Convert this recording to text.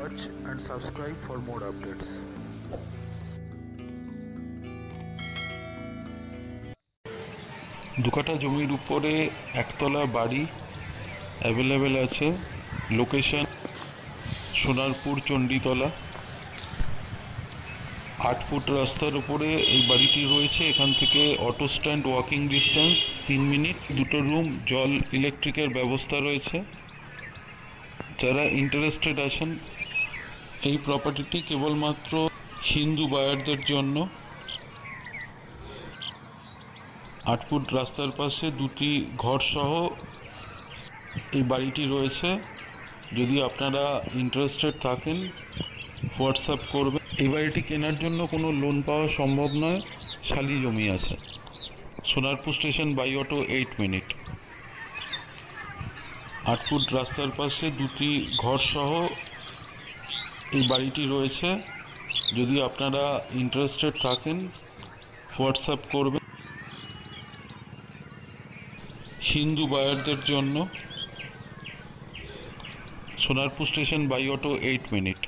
watch and subscribe for more updates. দু কাঠা জমির উপরে একতলা বাড়ি অ্যাভেলেবেল আছে। লোকেশন সোনারপুর চণ্ডীতলা। আট ফুট রাস্তার উপরে এই বাড়িটি রয়েছে। এখান থেকে অটো স্ট্যান্ড ওয়াকিং ডিস্টেন্স তিন মিনিট। দুটো রুম জল ইলেকট্রিকের ব্যবস্থা রয়েছে। যারা ইন্টারেস্টেড আছেন এই প্রপার্টিটি কেবলমাত্র হিন্দু বায়ারদের জন্য। আট ফুট রাস্তার পাশে দুটি ঘর সহ এই বাড়িটি রয়েছে। যদি আপনারা ইন্টারেস্টেড থাকেন হোয়াটসঅ্যাপ করবেন। এই বাড়িটি কেনার জন্য কোনো লোন পাওয়া সম্ভব নয়। শালি জমি আছে। Sonarpur station by auto eight minute. আট ফুট রাস্তার পাশে দুটি ঘর সহ এই বাড়িটি রয়েছে। যদি আপনারা ইন্টারেস্টেড থাকেন হোয়াটসঅ্যাপ করবেন। হিন্দু বায়ারদের জন্য। Sonarpur station by auto eight minute